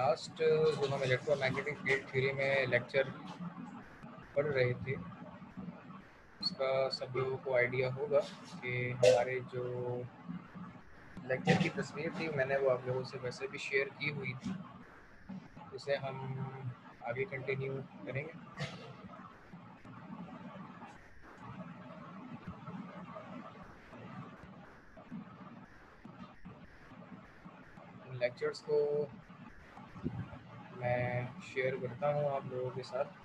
Last जो हम electromagnetic field theory में लेक्चर पढ़ रहे थे, उसका सब लोगों को आइडिया होगा कि हमारे जो लेक्चर की तस्वीर थी, मैंने वो आप लोगों से वैसे भी शेयर की हुई थी। उसे हम आगे कंटिन्यू करेंगे। लेक्चर्स को मैं शेयर करता हूँ आप लोगों के साथ।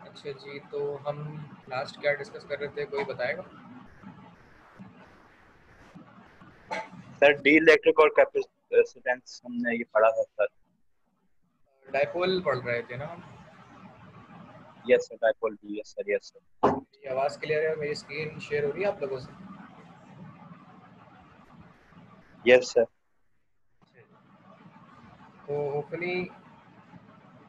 अच्छा जी तो हम लास्ट क्या डिस्कस कर रहे थे, कोई बताएगा? सर डी इलेक्ट्रिक और कैपेसिटेंस हमने ये पढ़ा था सर। डाइपोल पढ़ रहे थे ना? Yes sir dipole D yes sir yes sir ये आवाज़ क्लियर है मेरी स्क्रीन शेयर हो रही है आप लोगों से? यस सर तो होपफुली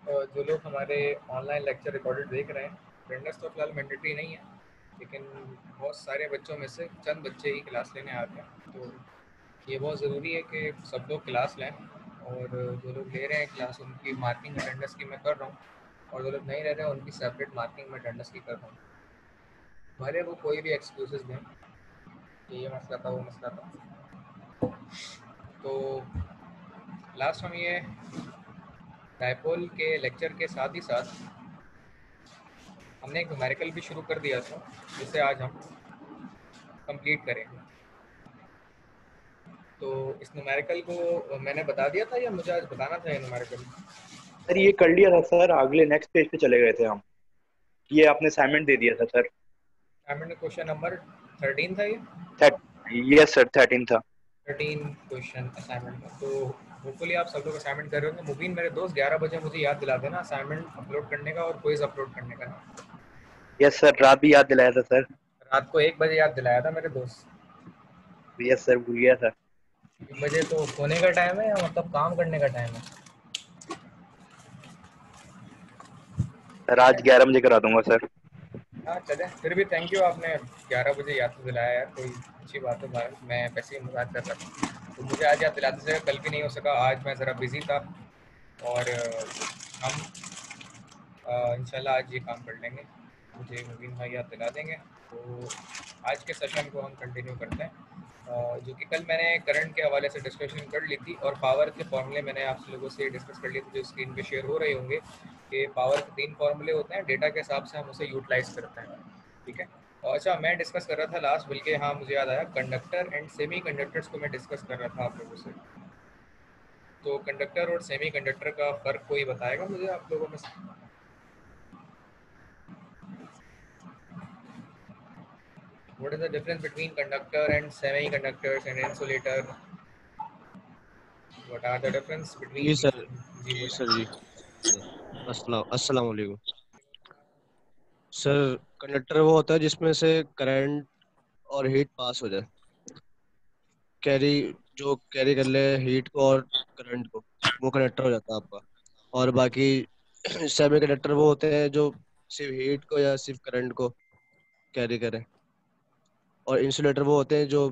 जो लोग हमारे ऑनलाइन लेक्चर रिकॉर्डेड देख रहे हैं अटेंडेंस तो फ़िलहाल मैंडेटरी नहीं है लेकिन बहुत सारे बच्चों में से चंद बच्चे ही क्लास लेने आते हैं तो ये बहुत ज़रूरी है कि सब लोग क्लास लें और जो लोग ले रहे हैं क्लास उनकी मार्किंग अटेंडेंस की मैं कर रहा हूँ और जो लोग नहीं रह रहे हैं, उनकी सेपरेट मार्किंग में अटेंडेंस की कर रहा हूँ। भले वो कोई भी एक्सक्यूज़ दें कि ये मसला था वो मसला था तो लास्ट हम ये डायपोल के लेक्चर के साथ ही साथ हमने एक न्यूमेरिकल भी शुरू कर दिया था, जिसे आज हम कंप्लीट करेंगे। तो इस न्यूमेरिकल को मैंने बता दिया था या मुझे आज बताना था ये न्यूमेरिकल सर ये कर लिया था सर अगले नेक्स्ट पेज पे चले गए थे हम। ये आपने असाइनमेंट दे दिया था sir. Assignment question number thirteen था ये? यस सर थर्टीन था। थर्टीन क्वेश्चन असाइनमेंट का। तो होपफुली आप सब लोग असाइनमेंट कर रहे होंगे। मुबीन मेरे दोस्त ग्यारह बजे मुझे याद दिला देना असाइनमेंट अपलोड करने का और क्विज अपलोड करने का। यस सर रात भी याद दिलाया था सर रात को एक बजे याद दिलाया था मेरे दोस्त। यस सर भूल गया था। एक बजे तो सोने का टाइम है या मतलब काम करने का टाइम है? सर आज ग्यारह बजे करा दूँगा सर। हाँ चले। फिर भी थैंक यू आपने ग्यारह बजे याद तो दिलाया यार कोई अच्छी बात है भाई मैं वैसे ही मज़ाक कर रहा था तो मुझे आज याद दिलाते से कल भी नहीं हो सका आज मैं ज़रा बिज़ी था और हम इंशाल्लाह आज ये काम कर लेंगे। मुझे मुबीन भाई याद दिला देंगे तो आज के सेशन को हम कंटिन्यू करते हैं जो कि कल मैंने करंट के हवाले से डिस्कशन कर ली थी और पावर के फॉर्मूले मैंने आप लोगों से डिस्कस कर लिए थे, जो स्क्रीन पे शेयर हो रहे होंगे, कि पावर के तीन फॉर्मूले होते हैं डेटा के हिसाब से हम उसे यूटिलाइज करते हैं, ठीक है? और अच्छा मैं डिस्कस कर रहा था लास्ट बल्कि हाँ मुझे याद आया कंडक्टर एंड सेमी को मैं डिस्कस कर रहा था आप लोगों से। तो कंडक्टर और सेमी कंडक्टर का फ़र्क कोई बताएगा मुझे आप लोगों में what is the difference between conductor and semiconductors and insulator? What are the difference between जी बोलें। सर जी अस्सलाम अस्सलाम वालेकुम सर कंडक्टर वो होता है जिसमें से करंट और हीट पास हो जाए। कैरी जो कैरी कर ले हीट को और करंट को वो कंडक्टर हो जाता है आपका। और बाकी सेमी कंडक्टर वो होते हैं जो सिर्फ़ हीट को या सिर्फ़ करंट को कैरी करें। और इंसुलेटर वो होते हैं जो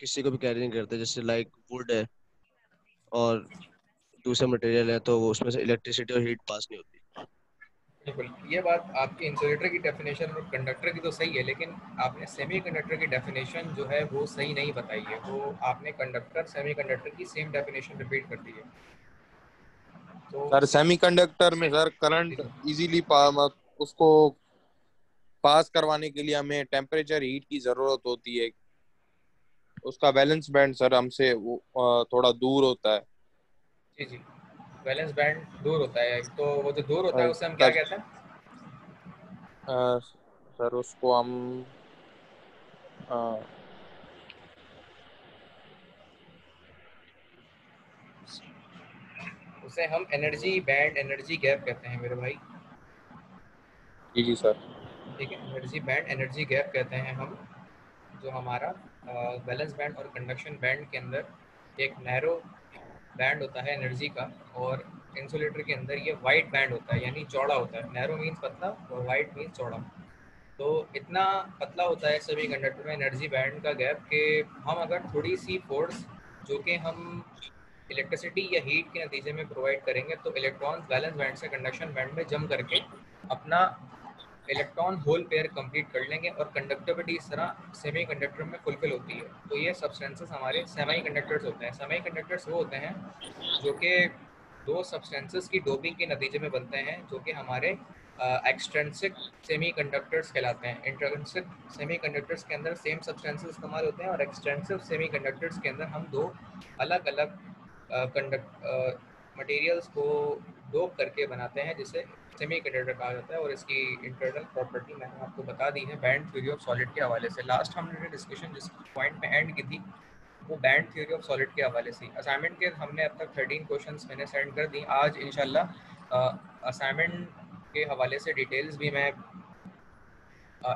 किसी को भी कैरी नहीं करते जैसे लाइक वुड है और दूसरे मटेरियल है तो उसमें से इलेक्ट्रिसिटी और हीट पास नहीं होती। बिल्कुल ये बात आपकी इंसुलेटर की डेफिनेशन और कंडक्टर की तो सही है लेकिन आपने सेमी कंडक्टर की डेफिनेशन जो है वो सही नहीं बताई है। वो आपने कंडक्टर सेमी कंडक्टर की सेम डेफिनेशन रिपीट कर दी है। तो सर सेमीकंडक्टर में सर करंट इजीली उसको पास करवाने के लिए हमें टेम्परेचर हीट की ज़रूरत होती है। उसका बैलेंस बैंड सर हमसे थोड़ा दूर होता है। जी जी। बैलेंस बैंड दूर होता है। तो वो जो दूर होता है उसे हम क्या कहते हैं? सर उसको हम उसे हम एनर्जी बैंड एनर्जी गैप कहते हैं मेरे भाई। जी जी सर ठीक है एनर्जी बैंड एनर्जी गैप कहते हैं हम, जो हमारा बैलेंस बैंड और कंडक्शन बैंड के अंदर एक नैरो बैंड होता है एनर्जी का और इंसुलेटर के अंदर ये वाइड बैंड होता है, यानी चौड़ा होता है। नैरो मीन्स पतला और वाइड मीन्स चौड़ा। तो इतना पतला होता है सभी कंडक्टर में एनर्जी बैंड का गैप कि हम अगर थोड़ी सी फोर्स जो कि हम इलेक्ट्रिसिटी या हीट के नतीजे में प्रोवाइड करेंगे तो इलेक्ट्रॉन्स बैलेंस बैंड से कंडक्शन बैंड में जम करके अपना इलेक्ट्रॉन होल पेयर कंप्लीट कर लेंगे और कंडक्टिविटी इस तरह सेमी कंडक्टर में फुलफिल होती है। तो ये सब्सटेंसेस हमारे सेमी कंडक्टर्स होते हैं। सेमी कंडक्टर्स वो होते हैं जो कि दो सब्सटेंसेस की डोपिंग के नतीजे में बनते हैं, जो कि हमारे एक्सट्रेंसिक सेमी कंडक्टर्स कहलाते हैं। इंट्रेंसिक सेमी कंडक्टर्स के अंदर सेम सब्सटेंसेस इस्तेमाल होते हैं और एक्सटेंसिव सेमी कंडक्टर्स के अंदर हम दो अलग अलग कंडक्ट मटेरियल्स को डोप करके बनाते हैं, जिसे सेमी कंडक्टर कहा जाता है और इसकी इंटरनल प्रॉपर्टी मैंने आपको बता दी है बैंड थ्योरी ऑफ़ सॉलिड के हवाले से। लास्ट हमने डिस्कशन जिस पॉइंट में एंड की थी, वो बैंड थ्योरी ऑफ़ सॉलिड के हवाले से। असाइनमेंट के हमने अब तक थर्टीन क्वेश्चन मैंने सेंड कर दी। आज इनशाला असाइनमेंट के हवाले से डिटेल्स भी मैं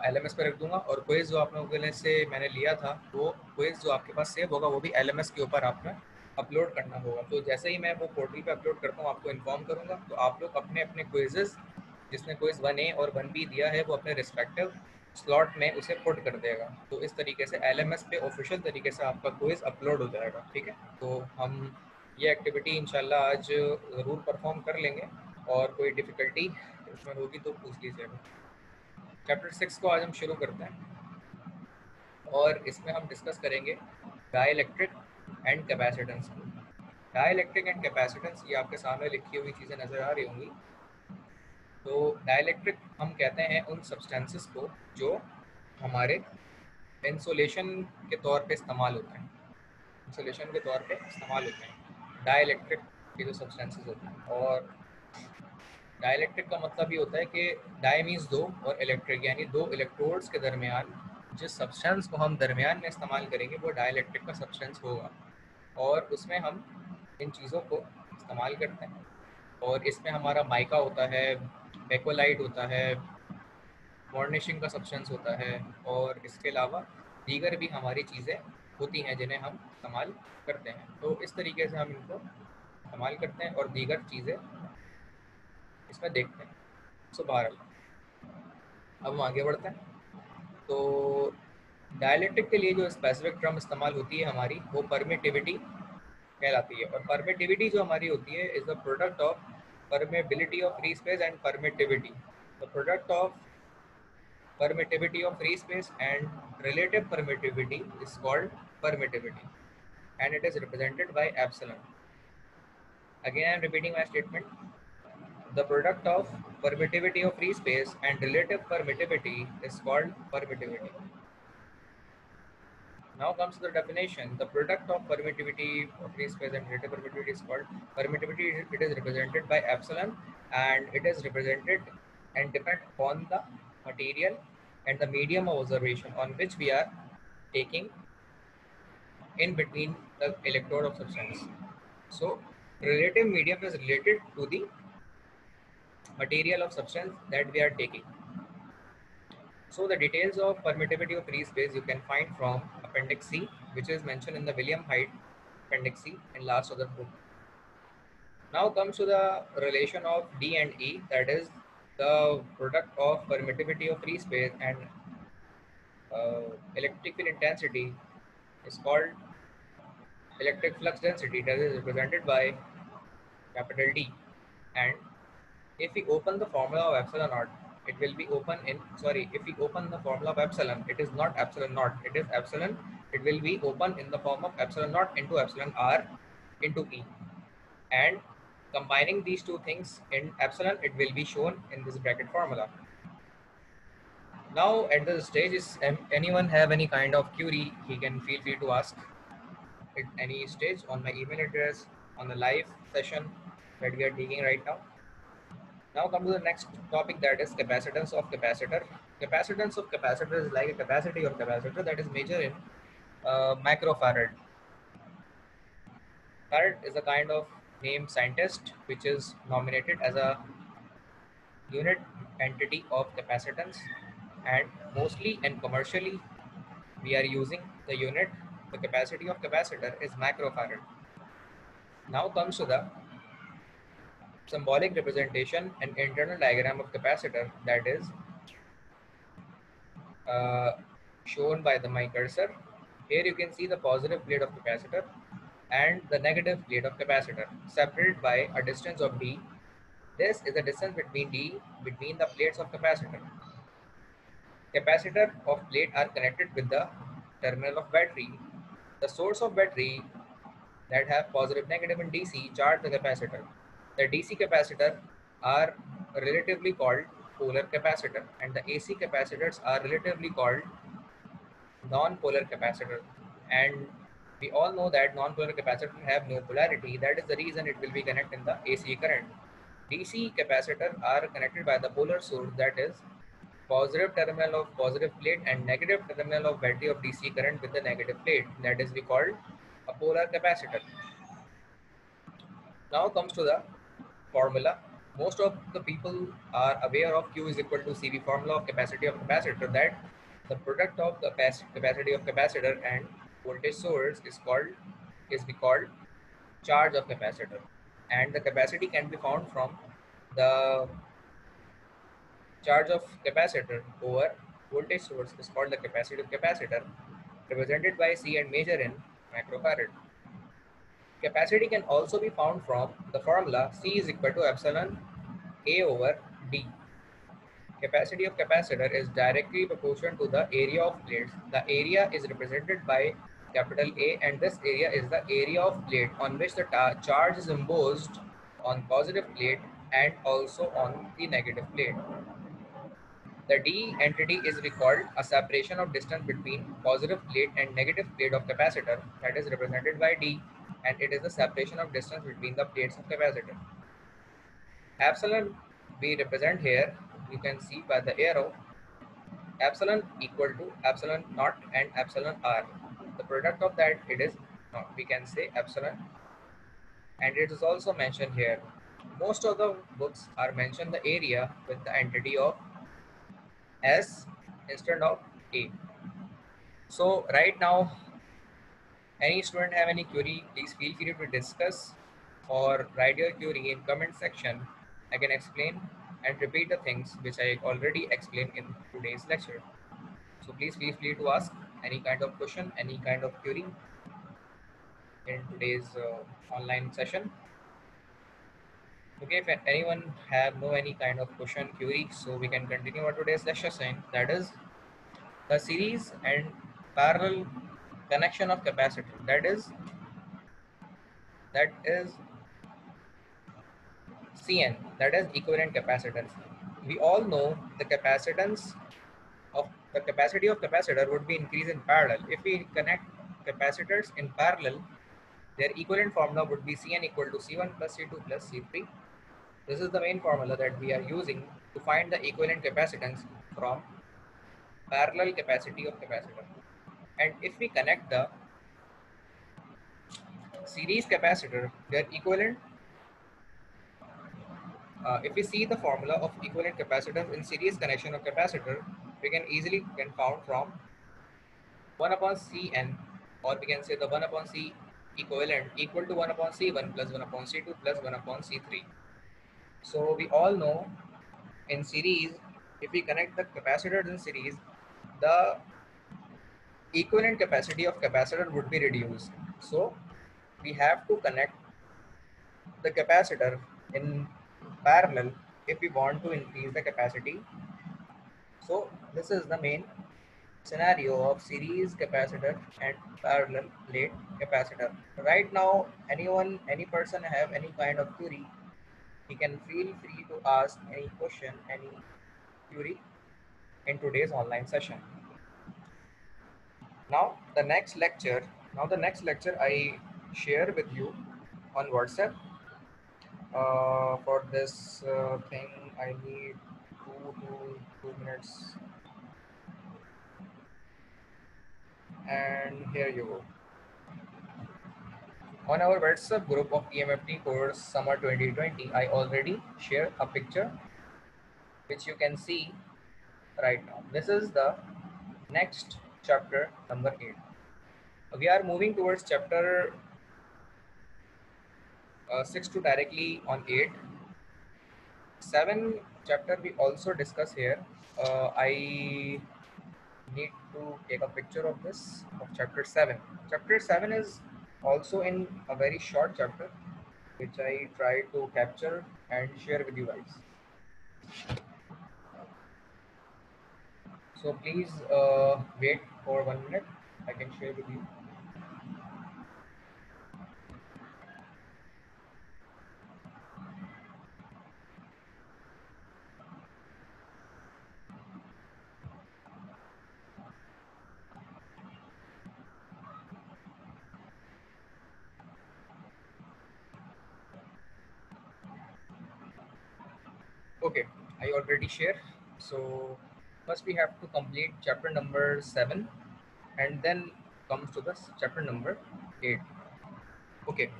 एल एम एस पर रख दूँगा और क्विज़ जो आप लोगों के लिए से मैंने लिया था, वो क्विज़ जो आपके पास सेव होगा, वो भी एल एम एस के ऊपर आपने अपलोड करना होगा। तो जैसे ही मैं वो पोर्टल पे अपलोड करता हूँ, आपको इन्फॉर्म करूँगा। तो आप लोग अपने अपने क्विजेस जिसने क्विज़ वन ए और वन बी दिया है, वो अपने रिस्पेक्टिव स्लॉट में उसे पुट कर देगा। तो इस तरीके से एलएमएस पे ऑफिशियल तरीके से आपका क्विज़ अपलोड हो जाएगा, ठीक है? तो हम ये एक्टिविटी इंशाल्लाह आज ज़रूर परफॉर्म कर लेंगे और कोई डिफ़िकल्टी इसमें होगी तो पूछ लीजिएगा। चैप्टर सिक्स को आज हम शुरू करते हैं और इसमें हम डिस्कस करेंगे डाइलेक्ट्रिक एंड कैपेसिटेंस को। डाइलेक्ट्रिक एंड कैपेसिटेंस ये आपके सामने लिखी हुई चीज़ें नज़र आ रही होंगी। तो डाइलेक्ट्रिक हम कहते हैं उन सब्सटेंसेस को जो हमारे इंसोलेशन के तौर पे इस्तेमाल होते हैं। इंसुलेशन के तौर पे इस्तेमाल होते हैं। डाइलेक्ट्रिक के जो सब्सटेंसेस होते हैं। और डाइलेक्ट्रिक का मतलब ये होता है कि डाई मीन्स दो और इलेक्ट्रिक यानी दो इलेक्ट्रोड्स के दरमियान जिस सब्सटेंस को हम दरमियान में इस्तेमाल करेंगे, वो डाइलेक्ट्रिक का सब्सटेंस होगा। और उसमें हम इन चीज़ों को इस्तेमाल करते हैं। और इसमें हमारा माइका होता है, बेकोलाइट होता है वार्निशिंग का सब्सटेंस होता है, और इसके अलावा दीगर भी हमारी चीज़ें होती हैं जिन्हें हम इस्तेमाल करते हैं। तो इस तरीके से हम इनको इस्तेमाल करते हैं और दीगर चीज़ें इसमें देखते हैं। सो अब हम आगे बढ़ते हैं। तो डायलेक्टिक के लिए जो स्पेसिफिक टर्म इस्तेमाल होती है हमारी, वो परमिटिविटी कहलाती है। और परमिटिविटी जो हमारी होती है is the product of permeability of free space and permittivity the product of permittivity of free space and relative permittivity is called permittivity and it is represented by epsilon again I am repeating my statement the product of permittivity of free space and relative permittivity is called permittivity Now comes the definition. The product of permittivity of free space and relative permittivity is called permittivity. It is represented by epsilon and it is represented and depend upon the material and the medium of observation on which we are taking in between the electrode of substance. So relative medium is related to the material of substance that we are taking. So the details of permittivity of free space you can find from Appendix C, which is mentioned in the William Hayt Appendix C and last of the book. Now comes to the relation of D and E, that is the product of permittivity of free space and uh, electric field intensity is called electric flux density that is represented by capital D. And if we open the formula of epsilon naught, it will be open in, sorry, if we open the formula of epsilon, it is not epsilon naught, it is epsilon, it will be open in the form of epsilon naught into epsilon r into E. And combining these two things in epsilon, it will be shown in this bracket formula. Now at the stage is anyone have any kind of query, he can feel free to ask at any stage on my email address on the live session that we are taking right now. Now come to the next topic that is capacitance of capacitor. Capacitance of capacitor is like a capacity of capacitor that is measured in uh, microfarad. Farad is a kind of named scientist which is nominated as a unit entity of capacitance and mostly and commercially we are using the unit the capacity of capacitor is microfarad now comes to the symbolic representation and internal diagram of capacitor that is uh, shown by the my cursor here you can see the positive plate of capacitor and the negative plate of capacitor separated by a distance of d this is the distance between d between the plates of capacitor capacitor of plate are connected with the terminal of battery. The source of battery that have positive, negative and DC charge the capacitor. The DC capacitor are relatively called polar capacitor and the AC capacitors are relatively called non-polar capacitor and we all know that non-polar capacitor have no polarity that is the reason it will be connected in the AC current. DC capacitor are connected by the polar source that is positive terminal of positive plate and negative terminal of battery of DC current with the negative plate. That is we called a polar capacitor. Now comes to the formula. Most of the people are aware of Q is equal to CV formula of capacity of capacitor that the product of the capacity of capacitor and voltage source is called is be called charge of capacitor and the capacity can be found from the charge of capacitor over voltage source is called the capacity of capacitor represented by C and measure in microfarad. Capacity can also be found from the formula C is equal to epsilon A over D. Capacity of capacitor is directly proportional to the area of plates. The area is represented by capital A and this area is the area of plate on which the charge is imposed on positive plate and also on the negative plate. The D entity is recalled a separation of distance between positive plate and negative plate of capacitor that is represented by D and it is the separation of distance between the plates of capacitor. Epsilon we represent here, you can see by the arrow, epsilon equal to epsilon naught and epsilon r. The product of that it is, uh, we can say epsilon and it is also mentioned here. Most of the books are mentioned the area with the entity of S instead of A. So right now, any student have any query, please feel free to discuss or write your query in comment section. I can explain and repeat the things which I already explained in today's lecture. So please feel free to ask any kind of question, any kind of query in today's uh, online session. Okay, if anyone have no any kind of question query, so we can continue our today's lecture saying that is the series and parallel connection of capacitor. That is that is CN, that is equivalent capacitance. We all know the capacitance of the capacity of capacitor would be increased in parallel. If we connect capacitors in parallel, their equivalent formula would be Cn equal to C1 plus C2 plus C3 this is the main formula that we are using to find the equivalent capacitance from parallel capacity of capacitor. And if we connect the series capacitor, their equivalent, uh, if we see the formula of equivalent capacitance in series connection of capacitor, we can easily can found from 1 upon Cn or we can say the 1 upon C equivalent equal to 1 upon C1 plus 1 upon C2 plus 1 upon C3. So we all know in series, if we connect the capacitors in series, the equivalent capacity of capacitor would be reduced. So we have to connect the capacitor in parallel if we want to increase the capacity. So this is the main scenario of series capacitor and parallel plate capacitor. Right now, anyone, any person have any kind of query he can feel free to ask any question, any query. in today's online session. Now the next lecture, now the next lecture I share with you on WhatsApp. Uh, for this uh, thing, I need two to two minutes. And here you go. On our WhatsApp group of EMFT course summer 2020, I already share a picture which you can see right now. This is the next chapter number 8. We are moving towards chapter uh, 6 to directly on 8. 7 chapter we also discuss here. Uh, I need to take a picture of this of chapter 7. Chapter 7 is also in a very short chapter which I try to capture and share with you guys. So please uh, wait for one minute. I can share with you. Okay, I already share. So first we have to complete chapter number seven and then comes to this chapter number eight. Okay.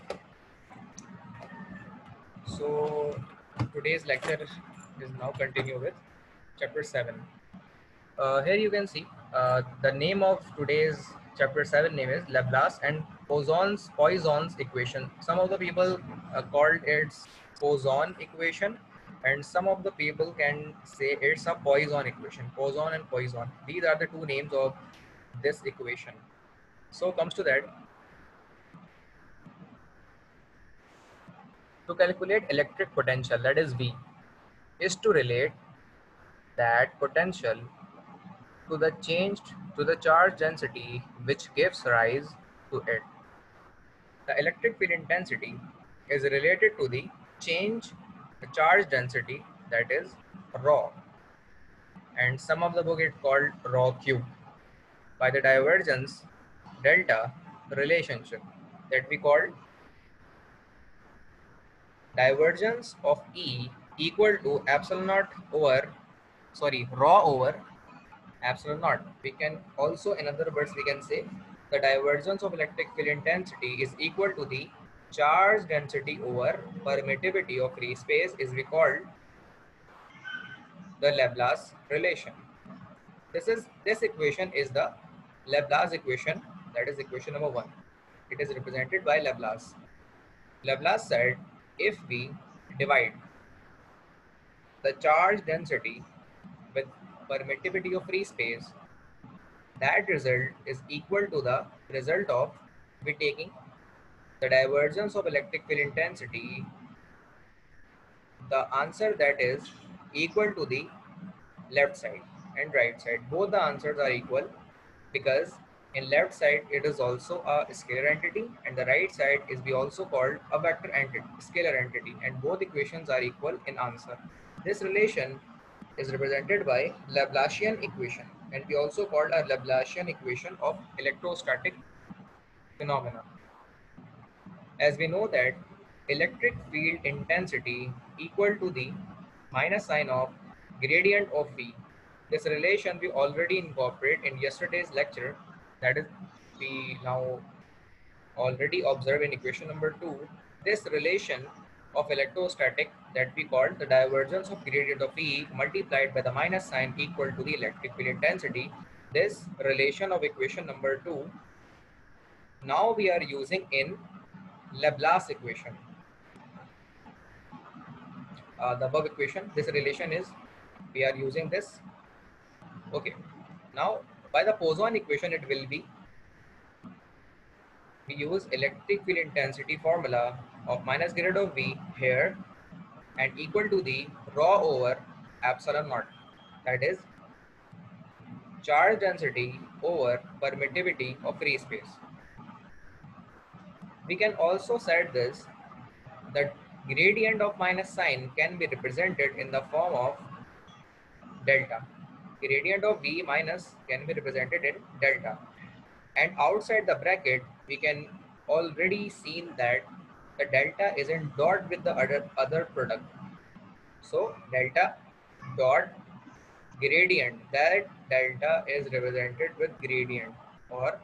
So today's lecture is now continue with chapter seven. Uh, here you can see uh, the name of today's chapter 7 name is Laplace and Poisson's Poisson's equation. Some of the people uh, called it Poisson equation and some of the people can say it's a Poisson equation. Poisson and Poisson. These are the two names of this equation. So comes to that. To calculate electric potential, that is V, is to relate that potential to the changed to the charge density which gives rise to it. The electric field intensity is related to the change the charge density that is rho and some of the book it called rho q by the divergence delta relationship that we called divergence of E equal to epsilon naught over sorry rho over epsilon naught. We can also in other words we can say the divergence of electric field intensity is equal to the charge density over permittivity of free space is we called the Laplace relation. This is this equation is the Laplace equation that is equation number one. It is represented by Laplace. Laplace said if we divide the charge density with permittivity of free space, that result is equal to the result of we taking the divergence of electric field intensity, the answer that is equal to the left side and right side. Both the answers are equal because in left side it is also a scalar entity and the right side is we also called a vector entity, scalar entity and both equations are equal in answer. This relation is represented by Laplacian equation and we also called a Laplacian equation of electrostatic phenomena as we know that electric field intensity equal to the minus sign of gradient of V. This relation we already incorporate in yesterday's lecture that is we now already observe in equation number two this relation of electrostatic that we call the divergence of gradient of E multiplied by the minus sign equal to the electric field intensity. This relation of equation number two now we are using in Laplace equation. Uh, the above equation, this relation is, we are using this. Okay. Now, by the Poisson equation, it will be, we use electric field intensity formula of minus gradient of V here and equal to the rho over epsilon naught. That is charge density over permittivity of free space we can also set this that gradient of minus sign can be represented in the form of delta gradient of V minus can be represented in delta. And outside the bracket, we can already seen that the delta is in dot with the other, other product. So delta dot gradient, that delta is represented with gradient or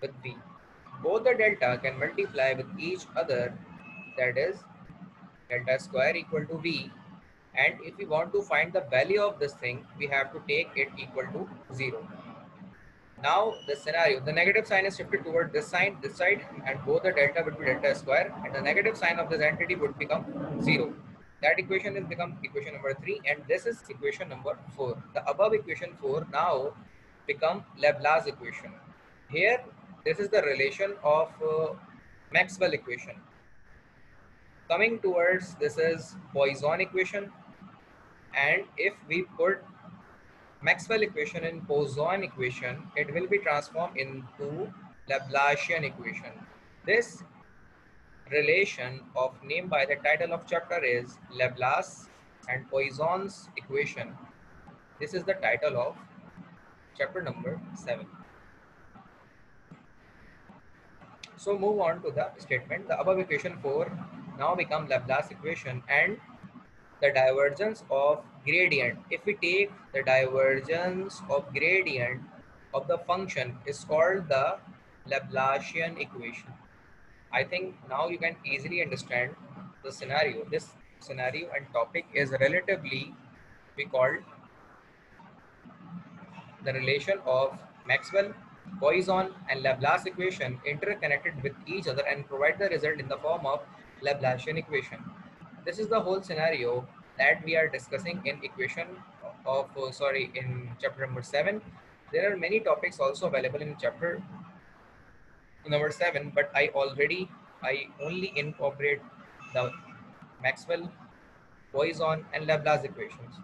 with V. Both the delta can multiply with each other, that is delta square equal to V. And if we want to find the value of this thing, we have to take it equal to zero. Now the scenario, the negative sign is shifted toward this sign, this side, and both the delta would be delta square, and the negative sign of this entity would become zero. That equation will become equation number three, and this is equation number four. The above equation four now become Laplace equation. Here, this is the relation of uh, Maxwell equation. Coming towards this is Poisson equation, and if we put Maxwell equation in Poisson equation, it will be transformed into Laplacian equation. This relation of name by the title of chapter is Laplace and Poisson's equation. This is the title of chapter number 7. So move on to the statement. The above equation 4 now become Laplace equation and the divergence of gradient. If we take the divergence of gradient of the function is called the Laplacian equation. I think now you can easily understand the scenario. This scenario and topic is relatively we called the relation of Maxwell, Poisson and Laplace equation interconnected with each other and provide the result in the form of Laplacian equation. This is the whole scenario that we are discussing in equation of, uh, sorry, in chapter number seven. There are many topics also available in chapter number seven, but I already, I only incorporate the Maxwell, Poisson and Laplace equations.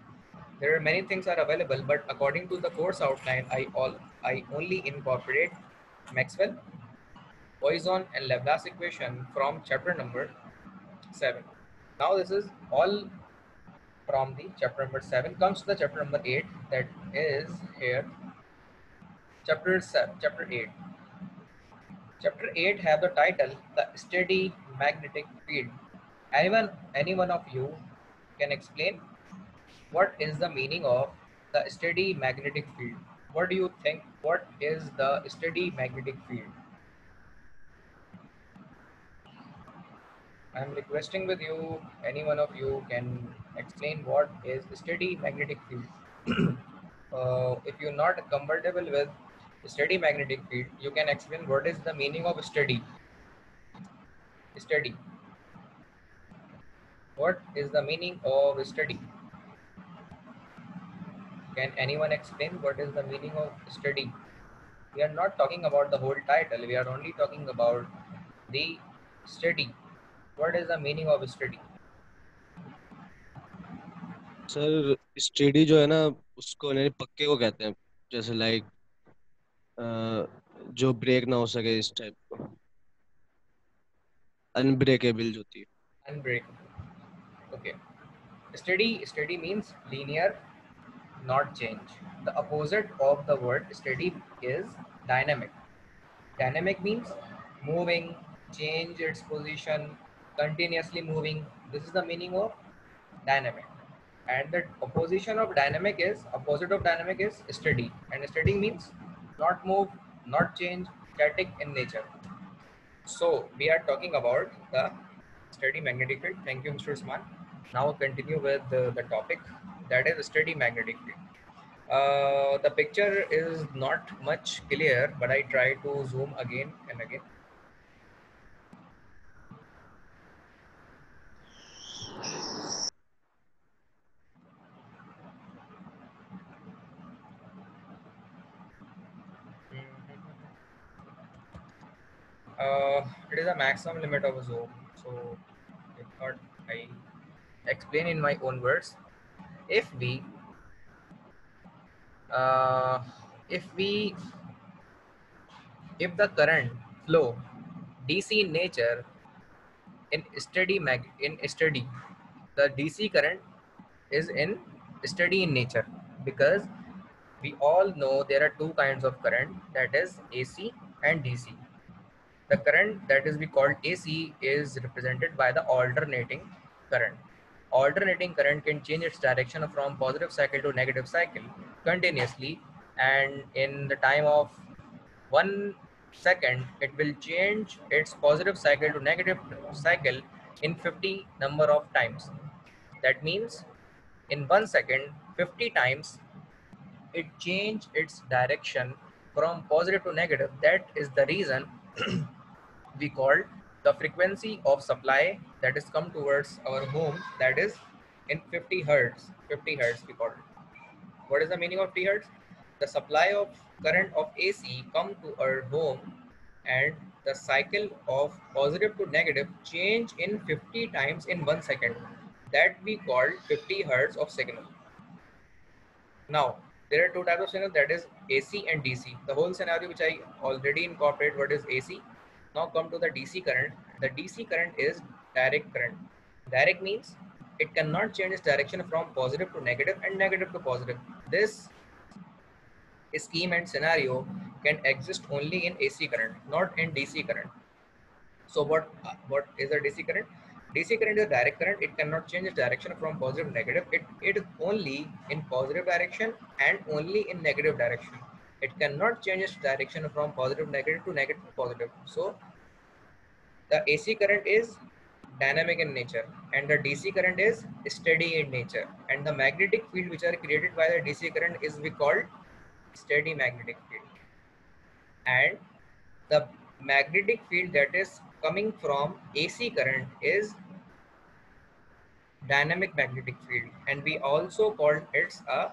There are many things are available, but according to the course outline, I all I only incorporate Maxwell, Poisson and Laplace equation from chapter number seven. Now this is all from the chapter number seven. Comes to the chapter number eight that is here. Chapter seven, chapter eight. Chapter 8 have the title The Steady Magnetic Field. Anyone, any one of you can explain what is the meaning of the steady magnetic field? What do you think? What is the steady magnetic field? I'm requesting with you, any one of you can explain what is steady magnetic field. uh, if you're not comfortable with steady magnetic field, you can explain what is the meaning of steady. Steady. What is the meaning of steady? Can anyone explain what is the meaning of steady? We are not talking about the whole title. We are only talking about the steady. What is the meaning of steady? Sir steady जो है ना उसको यानी पक्के को कहते हैं जैसे लाइक जो ब्रेक ना हो सके इस टाइप को अनब्रेकेबल जो होती है Unbreakable. Okay. Steady, steady means linear, not change. The opposite of the word steady is dynamic. Dynamic means moving, change its position, continuously moving. This is the meaning of dynamic. And the opposition of dynamic is opposite of dynamic is steady. And steady means not move, not change, static in nature. So we are talking about the steady magnetic field. Thank you, Mr. Usman. Now continue with the, the topic that is a steady magnetic field. Uh, the picture is not much clear, but I try to zoom again and again. Uh, it is a maximum limit of a zoom. So I thought I explain in my own words. If we uh, if we if the current flow DC in nature in steady mag in steady the DC current is in steady in nature because we all know there are two kinds of current that is AC and DC. The current that is we called AC is represented by the alternating current. Alternating current can change its direction from positive cycle to negative cycle continuously and in the time of one second it will change its positive cycle to negative cycle in 50 number of times. That means in one second 50 times it change its direction from positive to negative that is the reason we called the frequency of supply that is come towards our home that is in 50 hertz 50 hertz we call it what is the meaning of 50 hertz the supply of current of ac come to our home and the cycle of positive to negative change in 50 times in one second that we call 50 hertz of signal now there are two types of signal that is AC and DC. The whole scenario which I already incorporate what is AC. Now come to the DC current. The DC current is direct current. Direct means it cannot change its direction from positive to negative and negative to positive. This scheme and scenario can exist only in AC current, not in DC current. So what what is a DC current? DC current is a direct current. It cannot change its direction from positive to negative. It, it is only in positive direction and only in negative direction. It cannot change its direction from positive negative to negative positive. So the AC current is dynamic in nature and the DC current is steady in nature. And the magnetic field which are created by the DC current is we called steady magnetic field. And the magnetic field that is coming from AC current is dynamic magnetic field and we also called it a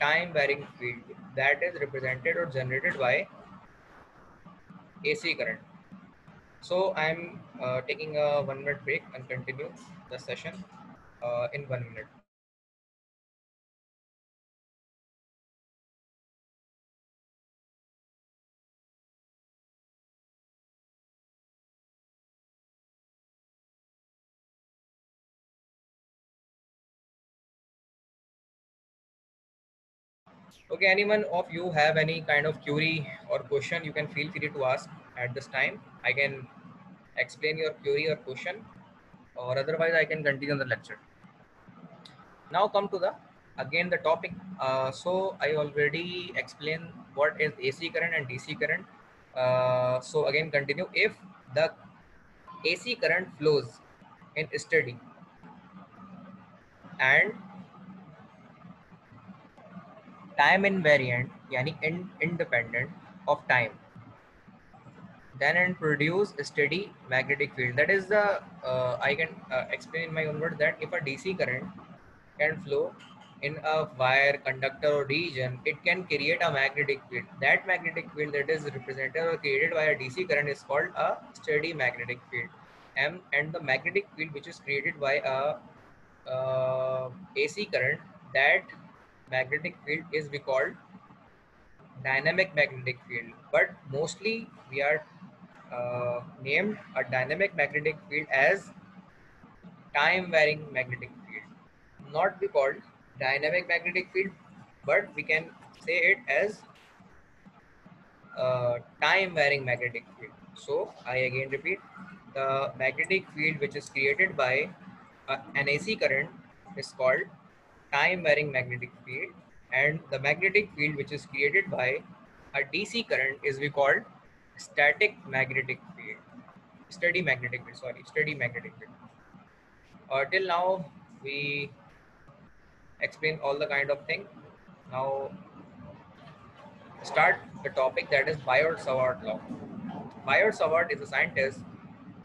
time varying field that is represented or generated by AC current. So I'm uh, taking a one minute break and continue the session uh, in one minute. Okay, anyone of you have any kind of query or question, you can feel free to ask at this time. I can explain your query or question or otherwise I can continue the lecture. Now come to the, again the topic. Uh, so I already explained what is AC current and DC current. Uh, so again continue. If the AC current flows in steady and time invariant in, independent of time. Then and produce a steady magnetic field. That is the uh, i can uh, explain in my own words that if a dc current can flow in a wire conductor or region it can create a magnetic field. That magnetic field that is represented or created by a dc current is called a steady magnetic field. And, and the magnetic field which is created by a uh, ac current that magnetic field is we called dynamic magnetic field. But mostly we are uh, named a dynamic magnetic field as time varying magnetic field. Not be called dynamic magnetic field but we can say it as uh, time varying magnetic field. So i again repeat the magnetic field which is created by uh, an ac current is called time varying magnetic field and the magnetic field which is created by a DC current is we called static magnetic field. Steady magnetic field sorry steady magnetic field. Uh, till now we explain all the kind of thing. Now start the topic that is Biot-Savart law. Biot-Savart is a scientist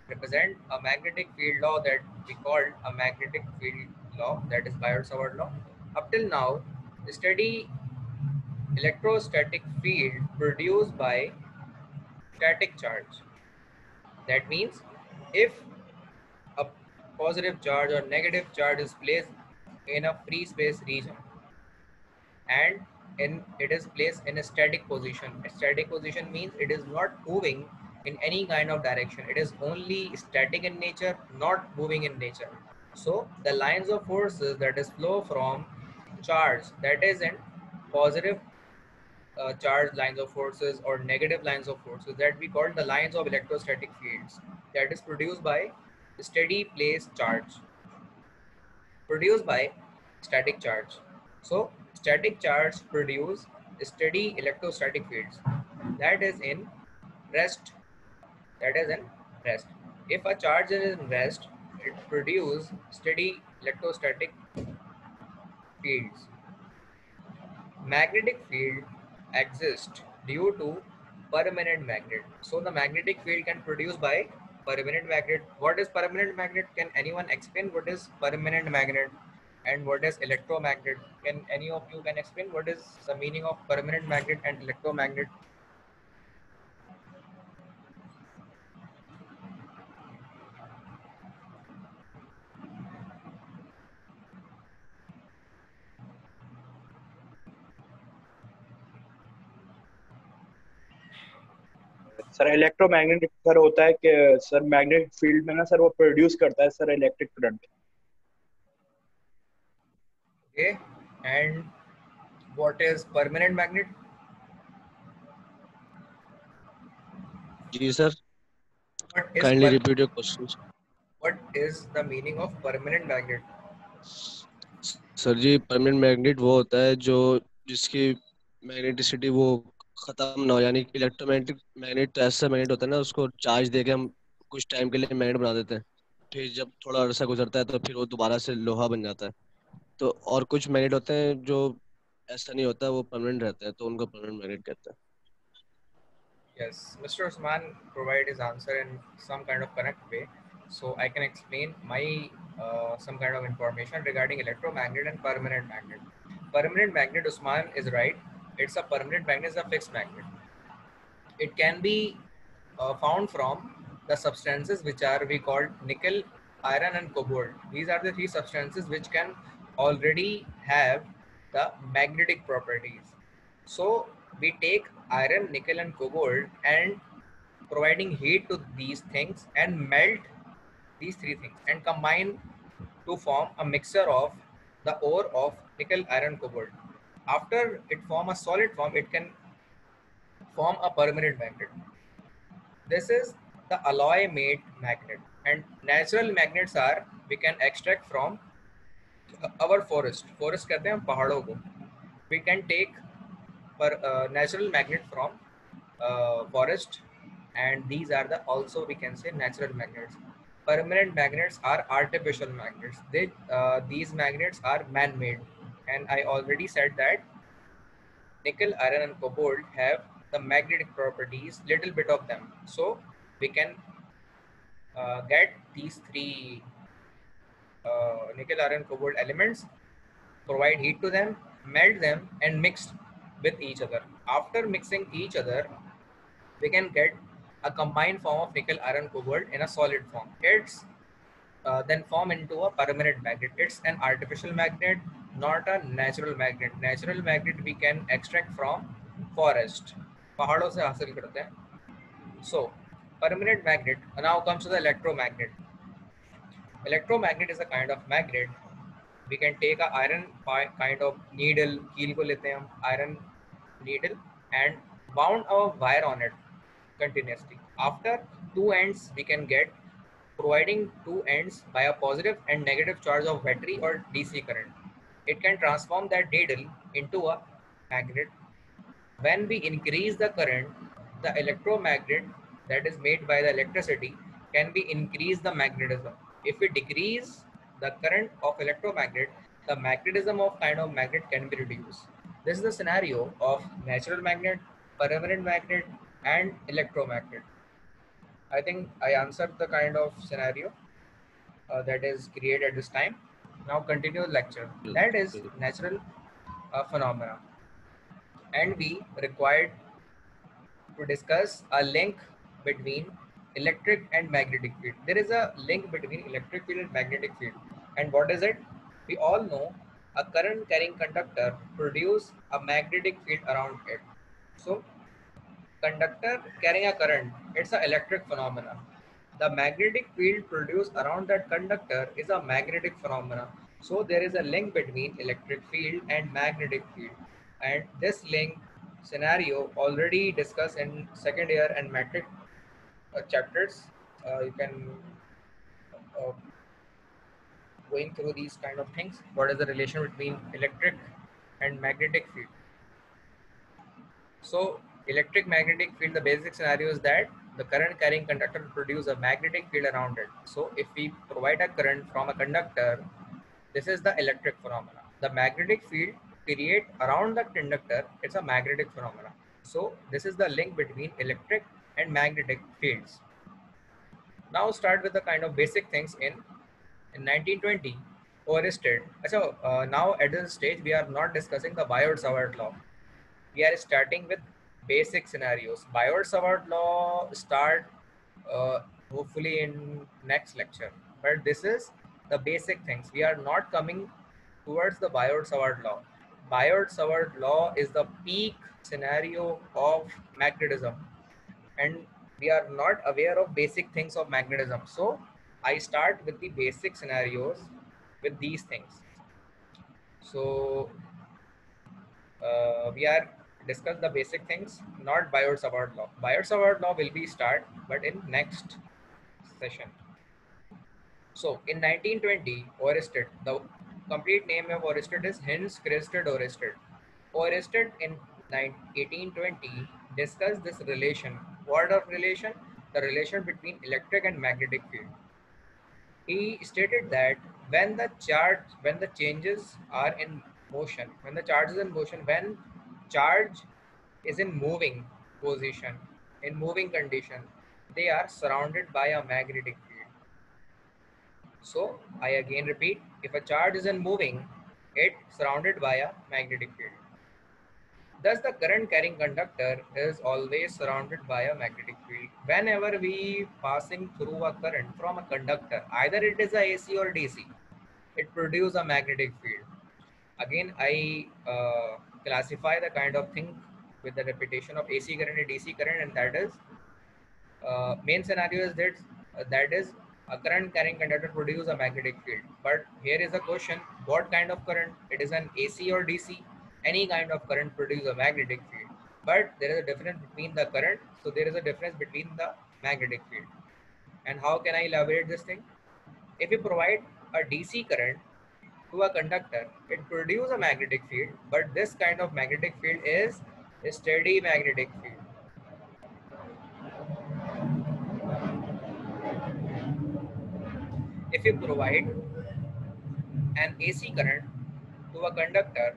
represent a magnetic field law that we called a magnetic field law that is Biot-Savart law. Up till now, steady electrostatic field produced by static charge. That means if a positive charge or negative charge is placed in a free space region and in it is placed in a static position. A static position means it is not moving in any kind of direction. It is only static in nature, not moving in nature. So the lines of forces that is flow from charge that is in positive uh, charged lines of forces or negative lines of forces that we call the lines of electrostatic fields. That is produced by steady place charge. Produced by static charge. So static charge produce steady electrostatic fields. That is in rest. That is in rest. If a charge is in rest it produce steady electrostatic fields magnetic field exists due to permanent magnet. So the magnetic field can produce by permanent magnet. What is permanent magnet? Can anyone explain what is permanent magnet and what is electromagnet? Can any of you can explain what is the meaning of permanent magnet and electromagnet? Sir electromagnetic sir होता है कि sir magnetic field में ना sir वो produce करता है sir electric current Okay. And what is permanent magnet? Ji sir kindly repeat your question what is the meaning of permanent magnet? Sir ji permanent magnet वो होता है जो जिसकी मैग्नेटिसिटी वो खत्म ना हो यानी कि इलेक्ट्रोमैग्नेटिक मैग्नेट तो ऐसा मैग्नेट होता है ना उसको चार्ज देके हम कुछ टाइम के लिए मैग्नेट बना देते हैं फिर जब थोड़ा अरसा गुजरता है तो फिर वो दोबारा से लोहा बन जाता है तो और कुछ मैग्नेट होते हैं जो ऐसा नहीं होता वो परमानेंट रहता है तो उनको परमानेंट मैग्नेट कहते हैं Mr. Usman provide his answer in some kind of correct way. So I can explain my uh, some kind of information regarding electromagnet and permanent magnet. Permanent magnet, Usman is right. It's a permanent magnet, it's a fixed magnet. It can be uh, found from the substances which are we called nickel, iron, and cobalt. These are the three substances which can already have the magnetic properties. So we take iron, nickel, and cobalt and providing heat to these things and melt these three things and combine to form a mixture of the ore of nickel, iron, cobalt After it form a solid form, it can form a permanent magnet. This is the alloy made magnet and natural magnets are we can extract from our forest. Forest कहते हैं हम पहाड़ों को. We can take per uh, natural magnet from uh, forest and these are the also we can say natural magnets permanent magnets are artificial magnets they uh, these magnets are man-made and i already said that nickel iron and cobalt have the magnetic properties little bit of them so we can uh, get these three uh, nickel iron cobalt elements provide heat to them melt them and mix with each other. After mixing each other, we can get a combined form of nickel, iron, cobalt in a solid form. It's uh, then form into a permanent magnet. It's an artificial magnet, not a natural magnet. Natural magnet we can extract from forest. पहाड़ों से हासिल करते हैं. So, permanent magnet. Now comes to the electromagnet. Electromagnet is a kind of magnet we can take a iron pi- kind of needle कील को लेते हैं हम iron needle and bound a wire on it continuously after two ends we can get providing two ends by a positive and negative charge of battery or dc current it can transform that needle into a magnet when we increase the current the electromagnet that is made by the electricity can be increase the magnetism if we decrease the current of electromagnet, the magnetism of kind of magnet can be reduced. This is the scenario of natural magnet, permanent magnet, and electromagnet. I think I answered the kind of scenario uh, that is created at this time. Now continue the lecture. That is natural uh, phenomena. And we required to discuss a link between electric and magnetic field. There is a link between electric field and magnetic field. And what is it? We all know a current carrying conductor produce a magnetic field around it. So conductor carrying a current, it's an electric phenomena. The magnetic field produced around that conductor is a magnetic phenomena. So there is a link between electric field and magnetic field. And this link scenario already discussed in second year and matric uh, chapters. Uh, you can uh, going through these kind of things. What is the relation between electric and magnetic field? So electric magnetic field, the basic scenario is that the current carrying conductor produce a magnetic field around it. So if we provide a current from a conductor, this is the electric phenomena. The magnetic field create around the conductor, it's a magnetic phenomena. So this is the link between electric and magnetic fields. Now start with the kind of basic things in, in 1920 Oersted. So uh, now at this stage, we are not discussing the Biot-Savart law. We are starting with basic scenarios. Biot-Savart law start uh, hopefully in next lecture. But this is the basic things. We are not coming towards the Biot-Savart law. Biot-Savart law is the peak scenario of magnetism. And we are not aware of basic things of magnetism. So I start with the basic scenarios with these things. So uh, we are discuss the basic things, not Biot-Savart law. Biot-Savart law will be start, but in next session. So in 1920, Oersted, the complete name of Oersted is Hans Christian Oersted. Oersted in 1820 discussed this relation. What of relation? The relation between electric and magnetic field. He stated that when the charge, when the changes are in motion, when the charge is in motion, when charge is in moving position, in moving condition, they are surrounded by a magnetic field. So I again repeat, if a charge is in moving, it surrounded by a magnetic field. Thus the current carrying conductor is always surrounded by a magnetic field. Whenever we passing through a current from a conductor, either it is a AC or DC, it produce a magnetic field. Again, I uh, classify the kind of thing with the repetition of AC current and DC current, and that is uh, main scenario is that uh, that is a current carrying conductor produce a magnetic field. But here is a question: What kind of current? It is an AC or DC? Any kind of current produce a magnetic field. But there is a difference between the current, so there is a difference between the magnetic field. And how can I elaborate this thing? If you provide a DC current to a conductor, it produces a magnetic field, but this kind of magnetic field is a steady magnetic field. If you provide an AC current to a conductor,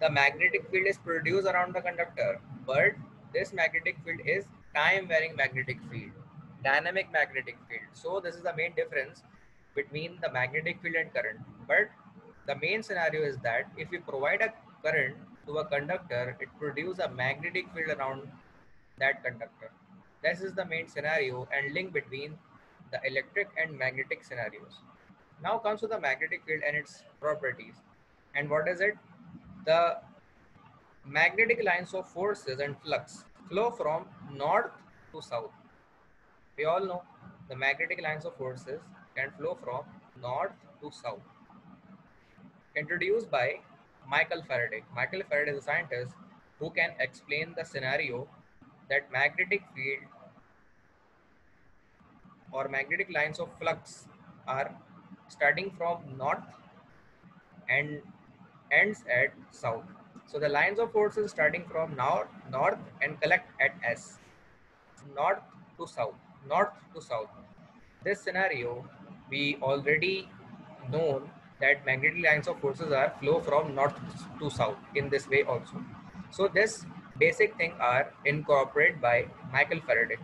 the magnetic field is produced around the conductor, but this magnetic field is time varying magnetic field, dynamic magnetic field. So this is the main difference between the magnetic field and current. But the main scenario is that if we provide a current to a conductor, it produces a magnetic field around that conductor. This is the main scenario and link between the electric and magnetic scenarios. Now comes to the magnetic field and its properties. And what is it? The magnetic lines of forces and flux flow from north to south. We all know the magnetic lines of forces can flow from north to south. Introduced by Michael Faraday. Michael Faraday is a scientist who can explain the scenario that magnetic field or magnetic lines of flux are starting from north and ends at south. So the lines of forces starting from north, north and collect at S, north to south, north to south. This scenario we already known that magnetic lines of forces are flow from north to south in this way also. So this basic thing are incorporated by Michael Faraday.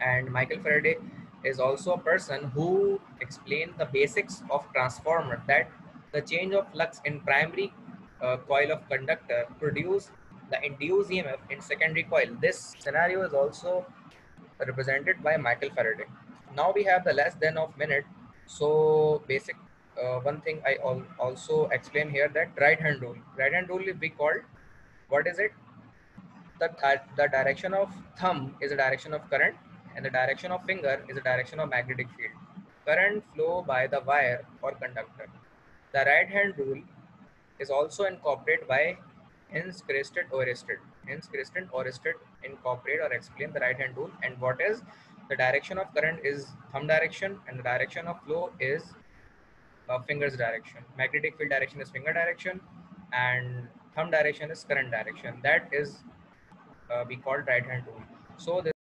And Michael Faraday is also a person who explained the basics of transformer that the change of flux in primary uh, coil of conductor produce the induced EMF in secondary coil. This scenario is also represented by Michael Faraday. Now we have the less than of minute. So basic uh, one thing I al also explain here that right hand rule. Right hand rule we called what is it? The, th the direction of thumb is the direction of current and the direction of finger is the direction of magnetic field. Current flow by the wire or conductor. The right hand rule is also incorporated by hence crested Oersted hence Oersted incorporate or explain the right hand rule and what is the direction of current is thumb direction and the direction of flow is uh, fingers direction. Magnetic field direction is finger direction and thumb direction is current direction. That is uh, we called right hand rule so this